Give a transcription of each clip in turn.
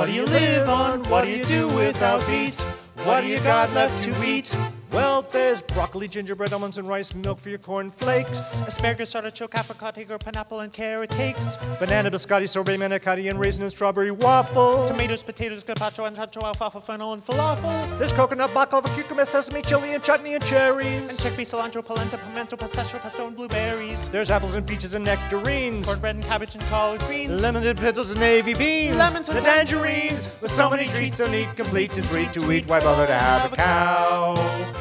What do you live on? What do you do without meat? What do you got left to eat? Well, there's broccoli, gingerbread, almonds, and rice, milk for your corn flakes, Asparagus, artichoke, apricot, or pineapple, and carrot cakes. banana, biscotti, sorbet, manicotti, and raisin and strawberry waffle. Tomatoes, potatoes, gazpacho, ancho, alfalfa, fennel, and falafel. There's coconut, baklava, cucumber, sesame, chili, and chutney, and cherries. And chickpea, cilantro, polenta, pimento, pistachio, pesto, and blueberries. There's apples and peaches and nectarines. Cornbread and cabbage and collard greens. Lemons and pickles and navy beans. Lemons and the tangerines. With so many treats, so neat, complete, and sweet to eat. Why bother to have a cow?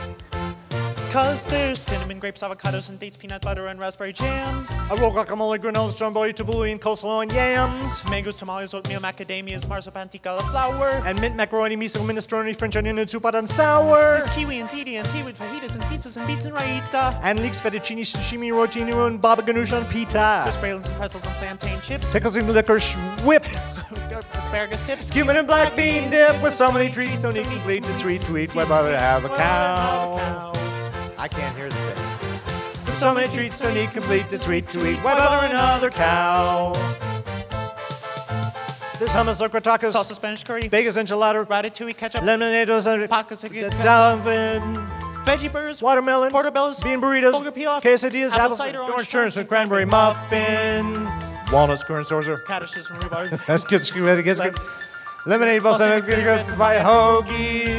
Cause there's cinnamon, grapes, avocados, and dates, peanut butter, and raspberry jam. A roll guacamole, granola, strawberry, tabbouleh, and coleslaw, and yams. Mangoes, tamales, oatmeal, macadamias, marzipan, tikka, flour. And mint macaroni, miso, minestrone, French onion, and soup and sour. There's kiwi and ziti and seaweed, fajitas and pizzas and beets and raita. And leeks, fettuccine, sashimi, rotini, and baba ganoush on pita. There's pralines and pretzels and plantain chips. Pickles and licorice whips. Asparagus tips. Cumin and black bean dip with so many treats, so neat, complete, and sweet to eat. Why bother to have a cow? I can't hear the thing. With so many treats, so neat, complete, and sweet to eat. Why bother another cow? There's hummus, okra tacos, Salsa Spanish curry. Vegas enchilada, Ratatouille ketchup. lemonados, and Pacas of good- Veggie burgers. watermelon, Portobellos. bean burritos, Bulgur pilaf, quesadillas, apple apple cider, orange orange churns, and cranberry muffin, walnuts, currant saucer. Cadishes and rhubarb. That's good. Good. good. Lemonade, balsamic vinegar, by hoagies,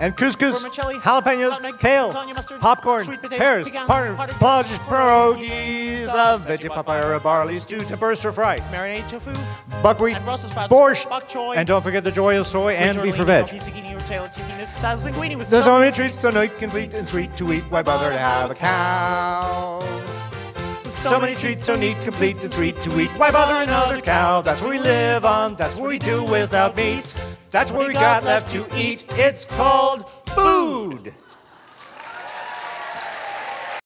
and couscous, jalapenos, kale, popcorn, pears, partner, podge, pierogies, a veggie papaya, barley stew, to burst or fry, Marinade tofu. buckwheat, And borscht, and don't forget the joy of soy and beef for veg. Zucchini or tail zucchini. Salad linguine with There's only treats so night complete and sweet to eat. Why bother to have a cow? So many treats, so neat, complete, and sweet to eat. Why bother another cow? That's what we live on. That's what we do without meat. That's what we got left to eat. It's called food.